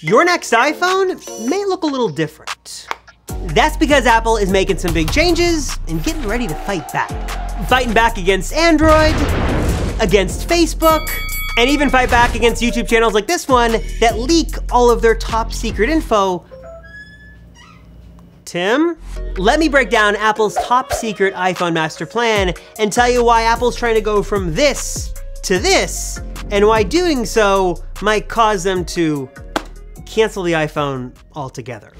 your next iPhone may look a little different. That's because Apple is making some big changes and getting ready to fight back. Fighting back against Android, against Facebook, and even fight back against YouTube channels like this one that leak all of their top secret info. Tim? Let me break down Apple's top secret iPhone master plan and tell you why Apple's trying to go from this to this, and why doing so might cause them to cancel the iPhone altogether.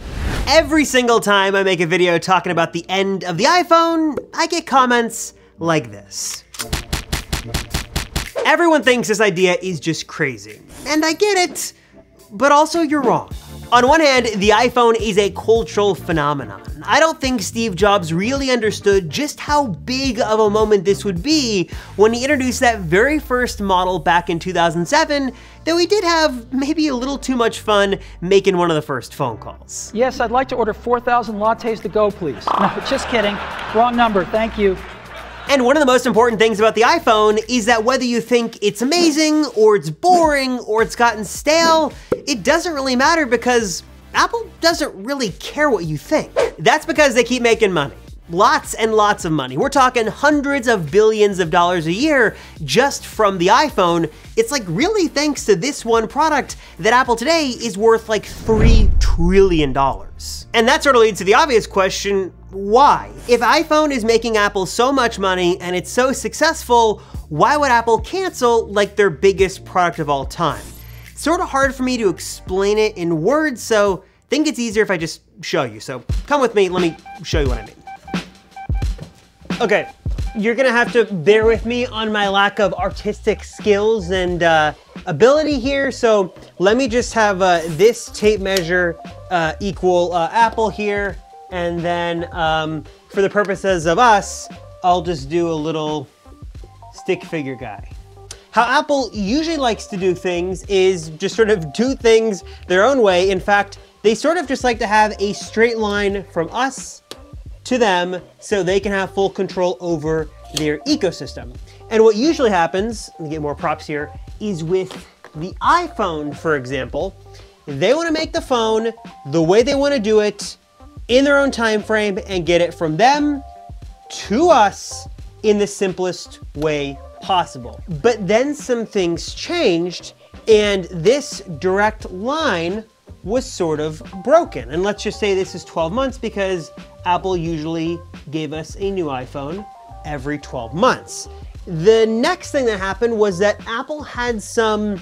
Every single time I make a video talking about the end of the iPhone, I get comments like this. Everyone thinks this idea is just crazy, and I get it, but also you're wrong. On one hand, the iPhone is a cultural phenomenon. I don't think Steve Jobs really understood just how big of a moment this would be when he introduced that very first model back in 2007, though he did have maybe a little too much fun making one of the first phone calls. Yes, I'd like to order 4,000 lattes to go, please. No, just kidding. Wrong number, thank you. And one of the most important things about the iPhone is that whether you think it's amazing, or it's boring, or it's gotten stale, it doesn't really matter because Apple doesn't really care what you think. That's because they keep making money. Lots and lots of money. We're talking hundreds of billions of dollars a year just from the iPhone. It's like really thanks to this one product that Apple today is worth like $3 trillion. And that sort of leads to the obvious question, why? If iPhone is making Apple so much money and it's so successful, why would Apple cancel like their biggest product of all time? It's sort of hard for me to explain it in words, so think it's easier if I just show you. So come with me, let me show you what I mean. Okay, you're gonna have to bear with me on my lack of artistic skills and uh, ability here. So let me just have uh, this tape measure uh, equal uh, Apple here. And then um, for the purposes of us, I'll just do a little stick figure guy. How Apple usually likes to do things is just sort of do things their own way. In fact, they sort of just like to have a straight line from us to them so they can have full control over their ecosystem. And what usually happens, let me get more props here, is with the iPhone, for example, they want to make the phone the way they want to do it in their own time frame and get it from them to us in the simplest way possible. But then some things changed and this direct line was sort of broken. And let's just say this is 12 months because Apple usually gave us a new iPhone every 12 months. The next thing that happened was that Apple had some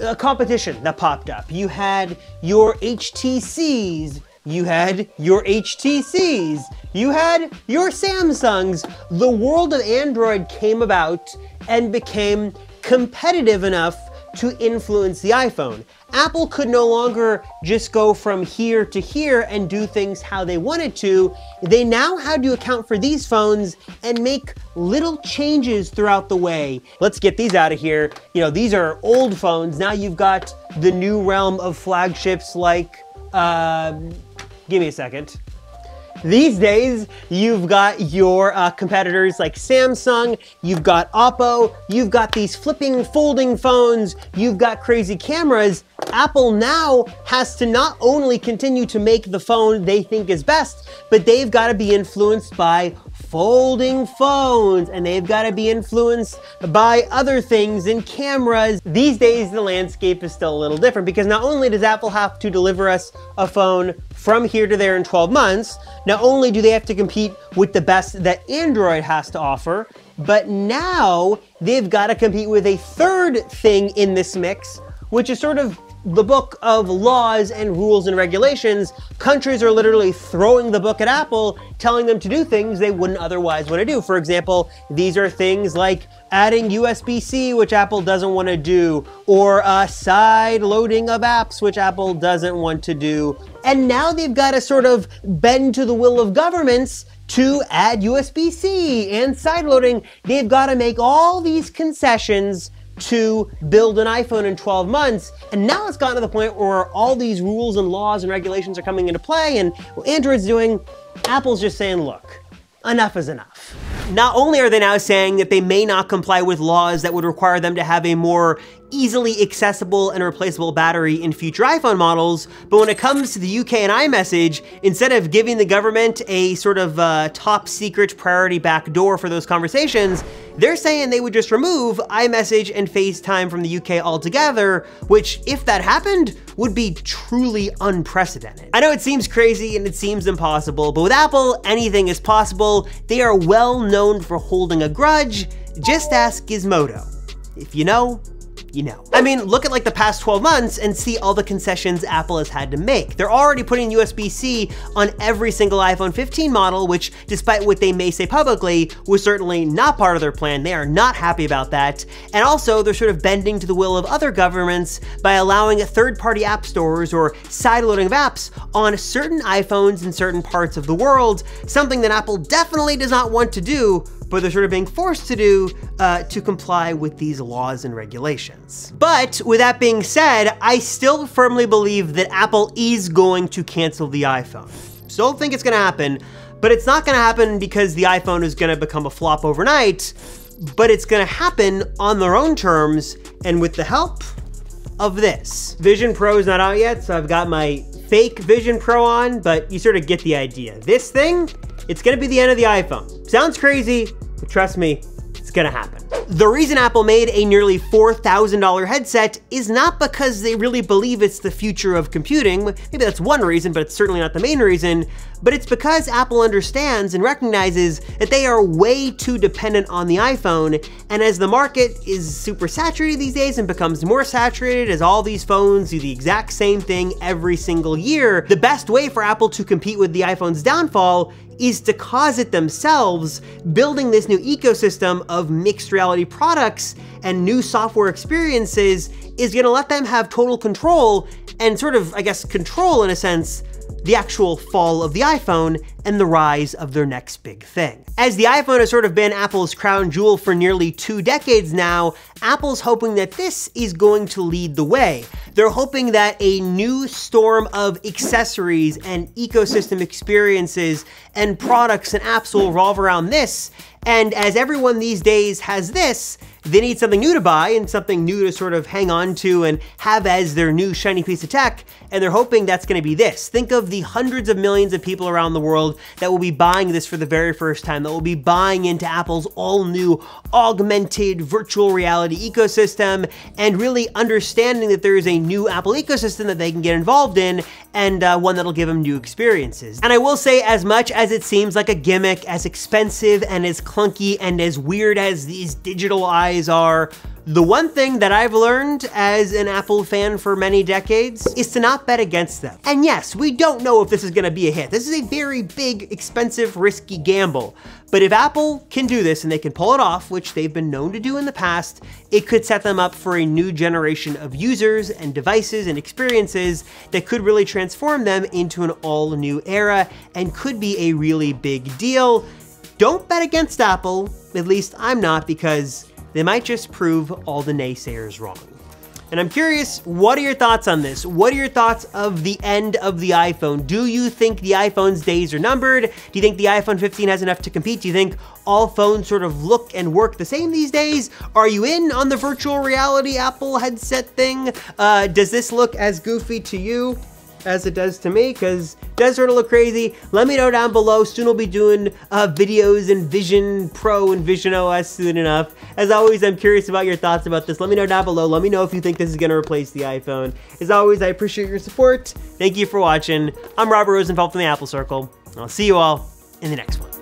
uh, competition that popped up. You had your HTCs, you had your HTCs, you had your Samsungs. The world of Android came about and became competitive enough to influence the iPhone. Apple could no longer just go from here to here and do things how they wanted to. They now had to account for these phones and make little changes throughout the way. Let's get these out of here. You know, these are old phones. Now you've got the new realm of flagships like, uh, give me a second. These days, you've got your uh, competitors like Samsung, you've got Oppo, you've got these flipping, folding phones, you've got crazy cameras. Apple now has to not only continue to make the phone they think is best, but they've got to be influenced by folding phones and they've got to be influenced by other things and cameras. These days the landscape is still a little different because not only does Apple have to deliver us a phone from here to there in 12 months, not only do they have to compete with the best that Android has to offer, but now they've got to compete with a third thing in this mix, which is sort of the book of laws and rules and regulations, countries are literally throwing the book at Apple, telling them to do things they wouldn't otherwise want to do. For example, these are things like adding USB-C, which Apple doesn't want to do, or uh, side loading of apps, which Apple doesn't want to do. And now they've got to sort of bend to the will of governments to add USB-C and side loading. They've got to make all these concessions to build an iPhone in 12 months. And now it's gotten to the point where all these rules and laws and regulations are coming into play. And Android's doing, Apple's just saying, look, enough is enough. Not only are they now saying that they may not comply with laws that would require them to have a more easily accessible and replaceable battery in future iPhone models, but when it comes to the UK and iMessage, instead of giving the government a sort of uh, top secret priority backdoor for those conversations, they're saying they would just remove iMessage and FaceTime from the UK altogether, which, if that happened, would be truly unprecedented. I know it seems crazy and it seems impossible, but with Apple, anything is possible. They are well known for holding a grudge. Just ask Gizmodo. If you know, you know. I mean, look at like the past 12 months and see all the concessions Apple has had to make. They're already putting USB-C on every single iPhone 15 model, which despite what they may say publicly, was certainly not part of their plan. They are not happy about that. And also, they're sort of bending to the will of other governments by allowing third-party app stores or sideloading of apps on certain iPhones in certain parts of the world, something that Apple definitely does not want to do but they're sort of being forced to do uh, to comply with these laws and regulations. But with that being said, I still firmly believe that Apple is going to cancel the iPhone. Still think it's gonna happen, but it's not gonna happen because the iPhone is gonna become a flop overnight, but it's gonna happen on their own terms and with the help of this. Vision Pro is not out yet, so I've got my fake Vision Pro on, but you sort of get the idea. This thing it's gonna be the end of the iPhone. Sounds crazy, but trust me, it's gonna happen. The reason Apple made a nearly $4,000 headset is not because they really believe it's the future of computing, maybe that's one reason, but it's certainly not the main reason, but it's because Apple understands and recognizes that they are way too dependent on the iPhone, and as the market is super saturated these days and becomes more saturated as all these phones do the exact same thing every single year, the best way for Apple to compete with the iPhone's downfall is to cause it themselves, building this new ecosystem of mixed reality products and new software experiences is gonna let them have total control and sort of, I guess, control in a sense the actual fall of the iPhone and the rise of their next big thing. As the iPhone has sort of been Apple's crown jewel for nearly two decades now, Apple's hoping that this is going to lead the way. They're hoping that a new storm of accessories and ecosystem experiences and products and apps will revolve around this, and as everyone these days has this, they need something new to buy and something new to sort of hang on to and have as their new shiny piece of tech, and they're hoping that's gonna be this. Think of the hundreds of millions of people around the world that will be buying this for the very first time, that will be buying into Apple's all new augmented virtual reality ecosystem, and really understanding that there is a new Apple ecosystem that they can get involved in, and uh, one that'll give them new experiences. And I will say, as much as it seems like a gimmick, as expensive and as clunky and as weird as these digital eyes guys are the one thing that I've learned as an Apple fan for many decades is to not bet against them. And yes, we don't know if this is gonna be a hit. This is a very big, expensive, risky gamble. But if Apple can do this and they can pull it off, which they've been known to do in the past, it could set them up for a new generation of users and devices and experiences that could really transform them into an all new era and could be a really big deal. Don't bet against Apple, at least I'm not, because they might just prove all the naysayers wrong. And I'm curious, what are your thoughts on this? What are your thoughts of the end of the iPhone? Do you think the iPhone's days are numbered? Do you think the iPhone 15 has enough to compete? Do you think all phones sort of look and work the same these days? Are you in on the virtual reality Apple headset thing? Uh, does this look as goofy to you? As it does to me because does sort of look crazy. Let me know down below. Soon we'll be doing uh, videos in Vision Pro and Vision OS soon enough. As always, I'm curious about your thoughts about this. Let me know down below. Let me know if you think this is going to replace the iPhone. As always, I appreciate your support. Thank you for watching. I'm Robert Rosenfeld from the Apple Circle. I'll see you all in the next one.